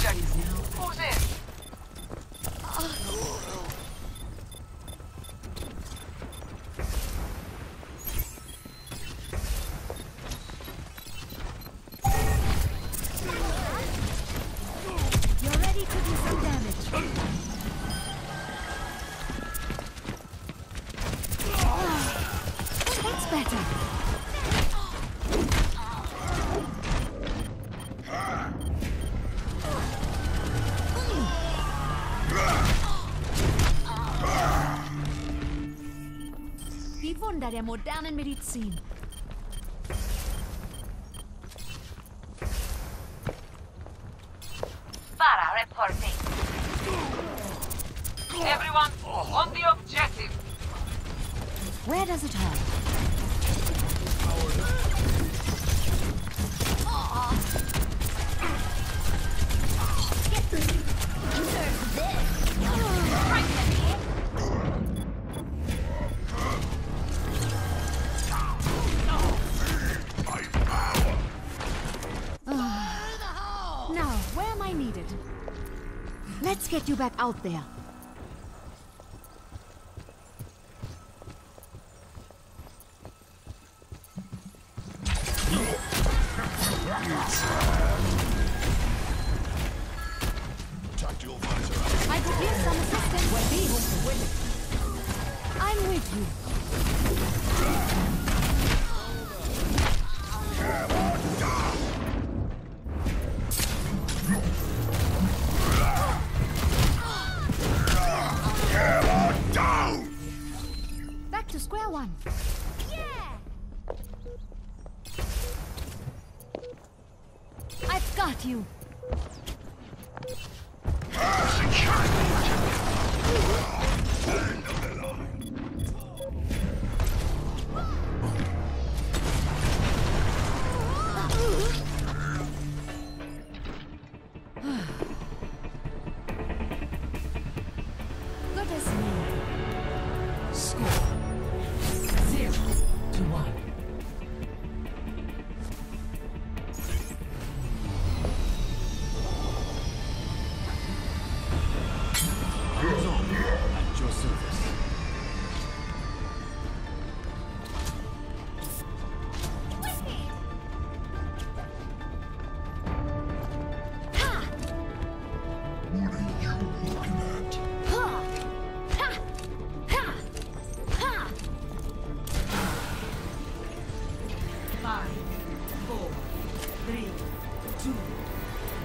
Secure the objective. Who's Wunder der modernen Medizin. Pharah reporting. Everyone, on the objective. Where does it hurt? Get you back out there. Visor. I some assistance. I'm with you. Down! You.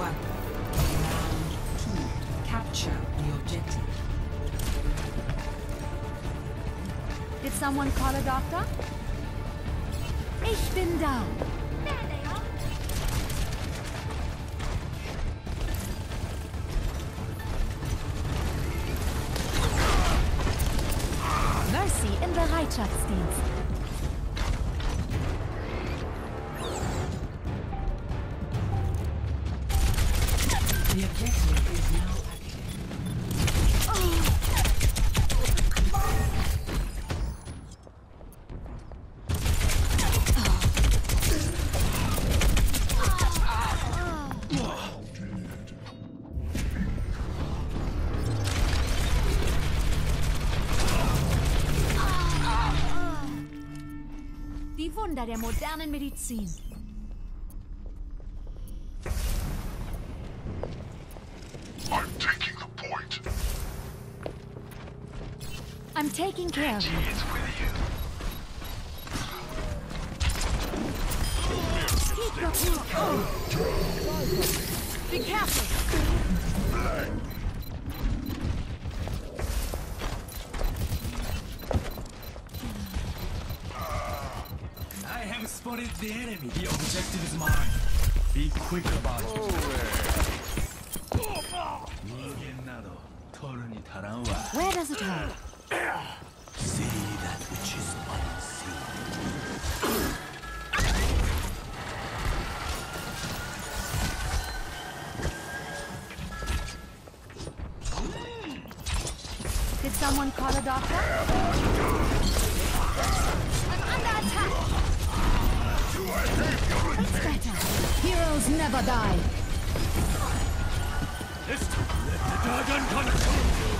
Round two. Capture the objective. Did someone call a doctor? Ich bin da. Der modernen Medizin. taking care of. Be careful. I have spotted the enemy. The objective is mine. Be quick about it. Where does it hurt? See that which is unseen. Did someone call a doctor? I'm under attack. It's better. Heroes never die. This time, let the dragon consume you!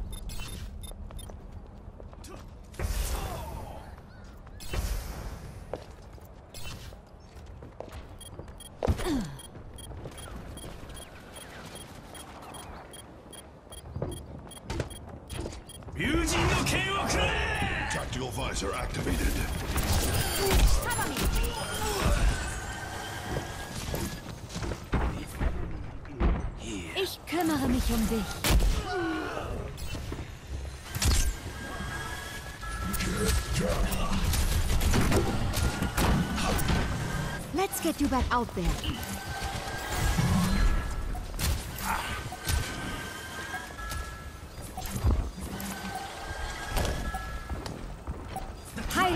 Activated. Ich kümmere mich um dich. Let's get you back out there.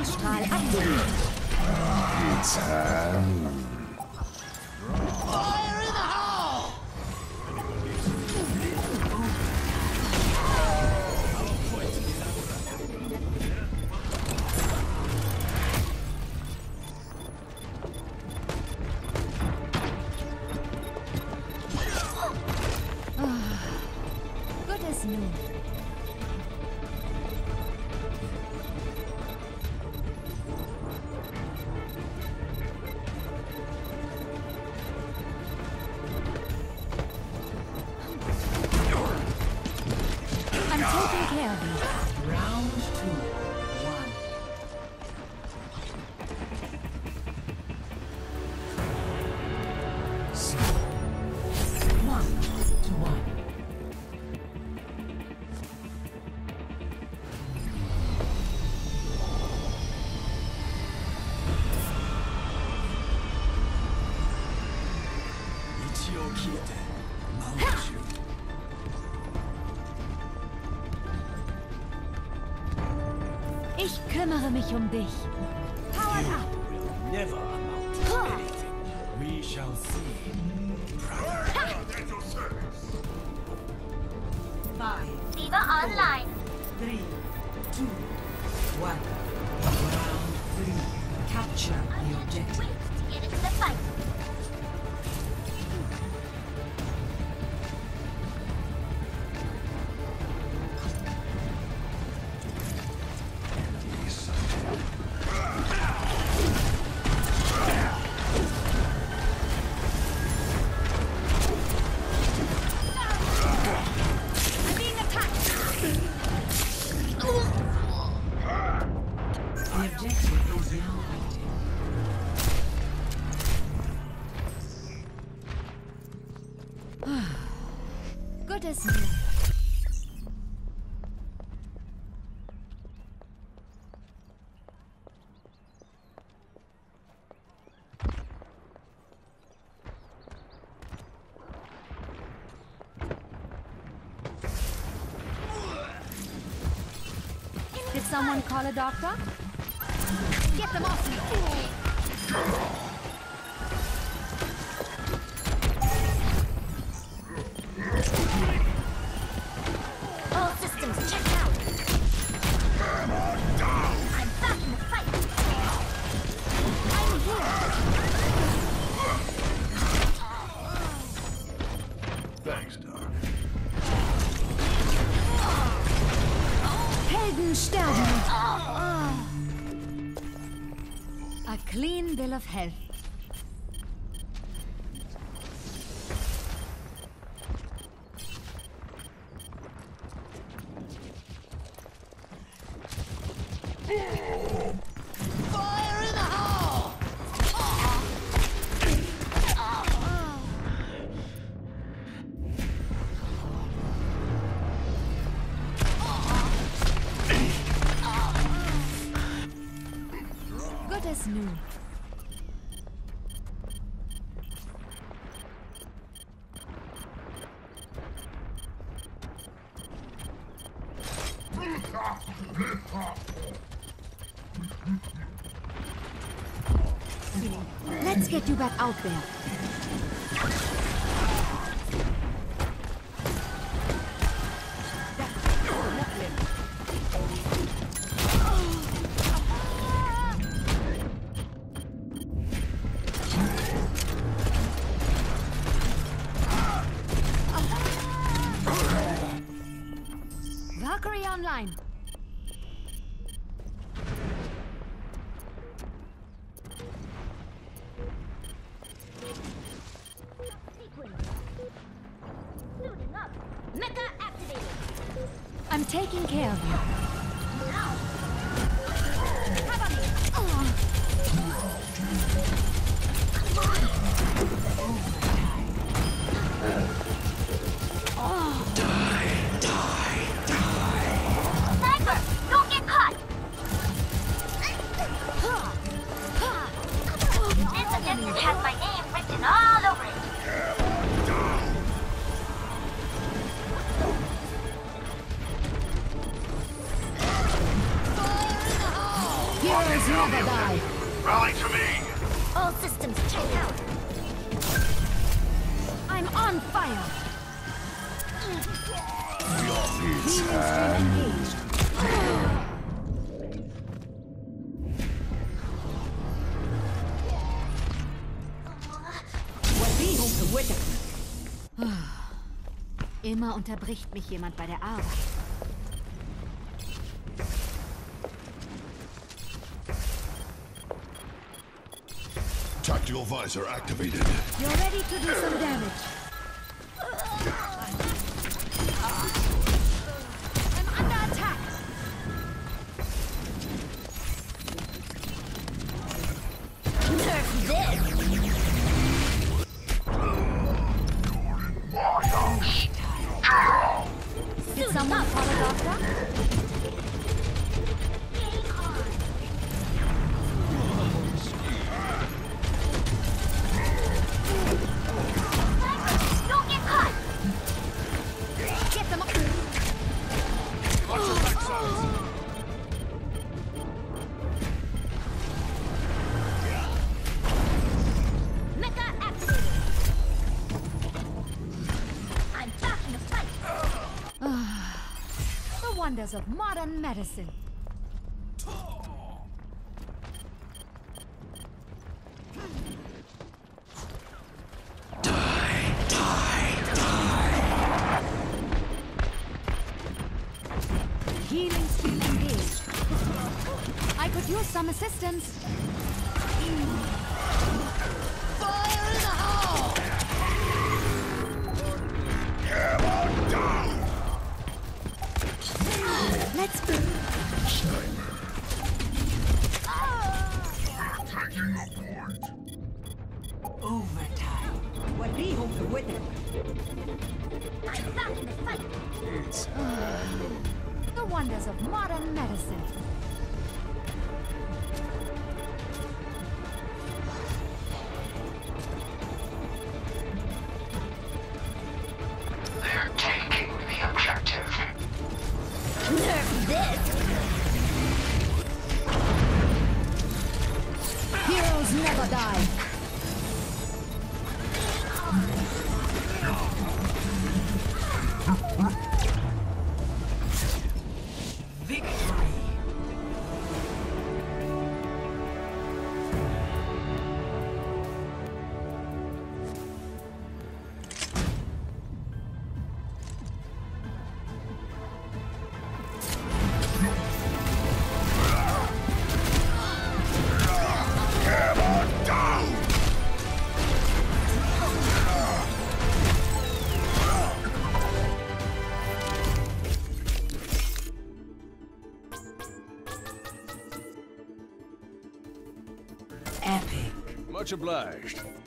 Heilstrahl aktiviert. Good as new. Kümmere mich um dich. Power up! will never amount to anything. We shall see. At your service. Five, D.Va online. three, two, one. Round three. Capture the objective. Get into the fight. Did someone call a doctor? Get them off me! Of health. Let's get you back out there. Valkyrie online. Fire. Stream engaged. Immer unterbricht mich jemand bei der Arbeit. Tactical visor activated. You're ready to do some damage. Of modern medicine. Healing stream engaged. I could use some assistance. Overtime. I'm back in the fight. The wonders of modern medicine. Never die. Much obliged.